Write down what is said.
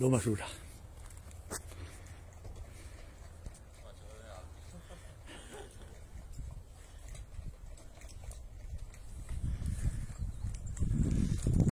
罗马书上。